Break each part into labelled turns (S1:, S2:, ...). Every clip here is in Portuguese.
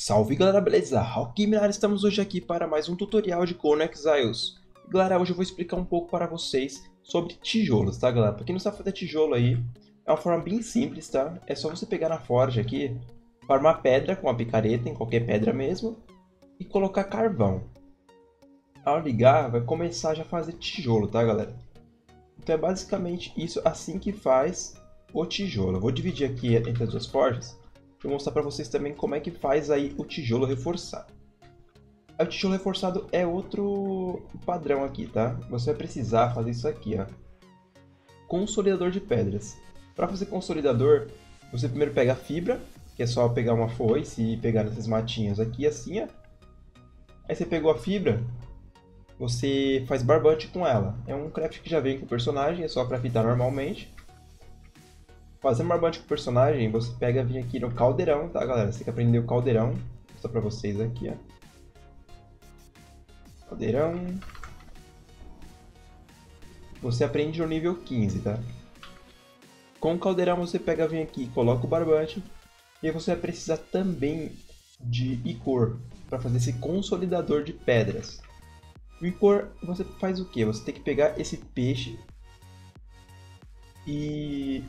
S1: Salve galera, beleza? Rock Minar, estamos hoje aqui para mais um tutorial de Conan Exiles. Galera, hoje eu vou explicar um pouco para vocês sobre tijolos, tá galera? Pra quem não sabe fazer tijolo aí, é uma forma bem simples, tá? É só você pegar na forja aqui, formar pedra com uma picareta, em qualquer pedra mesmo, e colocar carvão. Ao ligar, vai começar já a fazer tijolo, tá galera? Então é basicamente isso assim que faz o tijolo. Eu vou dividir aqui entre as duas forjas Vou mostrar para vocês também como é que faz aí o tijolo reforçado. O tijolo reforçado é outro padrão aqui, tá? Você vai precisar fazer isso aqui, ó. Consolidador de pedras. Para fazer consolidador, você primeiro pega a fibra, que é só pegar uma foice e pegar nesses matinhos aqui, assim, ó. Aí você pegou a fibra, você faz barbante com ela. É um craft que já vem com o personagem, é só craftar normalmente. Fazendo barbante com o personagem, você pega vir aqui no caldeirão, tá, galera? Você tem que aprender o caldeirão. Vou mostrar pra vocês aqui, ó. Caldeirão. Você aprende no nível 15, tá? Com o caldeirão você pega, vem aqui, coloca o barbante. E você vai precisar também de icor para fazer esse consolidador de pedras. O icor você faz o que? Você tem que pegar esse peixe e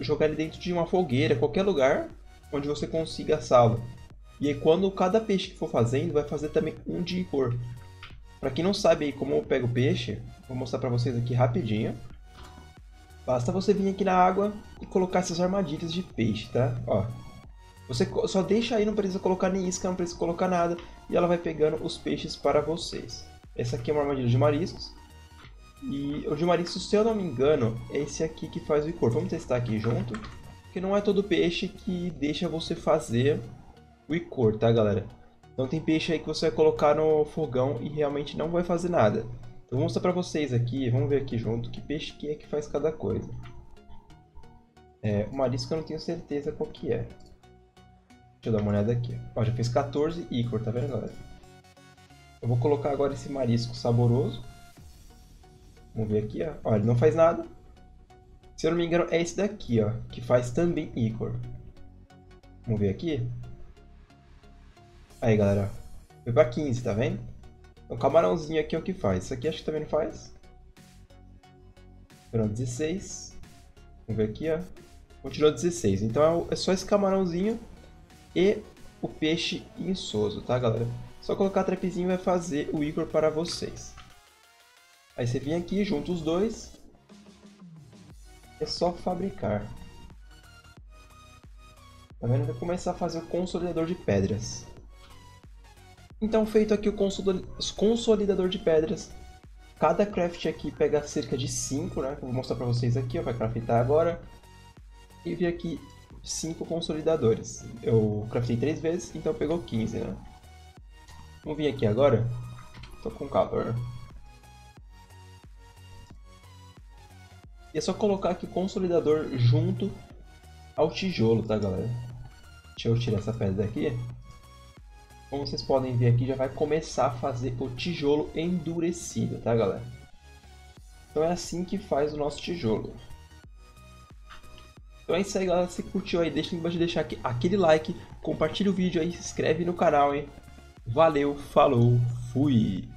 S1: jogar ele dentro de uma fogueira, qualquer lugar onde você consiga assá-lo. E aí quando cada peixe que for fazendo, vai fazer também um de cor. Para quem não sabe como eu pego peixe, vou mostrar para vocês aqui rapidinho. Basta você vir aqui na água e colocar essas armadilhas de peixe, tá? Ó, você só deixa aí, não precisa colocar nem isca, não precisa colocar nada. E ela vai pegando os peixes para vocês. Essa aqui é uma armadilha de mariscos. E o marisco, se eu não me engano, é esse aqui que faz o icor. Vamos testar aqui junto. Porque não é todo peixe que deixa você fazer o icor, tá galera? Então tem peixe aí que você vai colocar no fogão e realmente não vai fazer nada. Então vou mostrar pra vocês aqui, vamos ver aqui junto, que peixe que é que faz cada coisa. É, o marisco eu não tenho certeza qual que é. Deixa eu dar uma olhada aqui. Ó, já fez 14 icor, tá vendo galera? Eu vou colocar agora esse marisco saboroso. Vamos ver aqui, ó. ó. ele não faz nada. Se eu não me engano, é esse daqui, ó. Que faz também Icor. Vamos ver aqui. Aí, galera. Foi pra 15, tá vendo? O camarãozinho aqui é o que faz. Isso aqui acho que também não faz. Pronto, 16. Vamos ver aqui, ó. Continuou 16. Então é só esse camarãozinho e o peixe insoso, tá, galera? Só colocar trapzinho vai fazer o Icor para vocês. Aí você vem aqui, junta os dois. É só fabricar. Tá vendo? Vai começar a fazer o consolidador de pedras. Então, feito aqui o consolidador de pedras, cada craft aqui pega cerca de 5, né? vou mostrar para vocês aqui, ó, vai craftar agora. E vi aqui 5 consolidadores. Eu craftei 3 vezes, então pegou 15, né? Vamos vir aqui agora. Tô com calor. E é só colocar aqui o consolidador junto ao tijolo, tá galera? Deixa eu tirar essa pedra daqui. Como vocês podem ver aqui, já vai começar a fazer o tijolo endurecido, tá galera? Então é assim que faz o nosso tijolo. Então é isso aí galera, se curtiu aí, deixa embaixo de deixar aqui, aquele like, compartilha o vídeo aí, se inscreve no canal, hein? Valeu, falou, fui!